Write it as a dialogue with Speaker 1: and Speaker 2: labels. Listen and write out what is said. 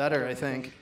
Speaker 1: better, I think.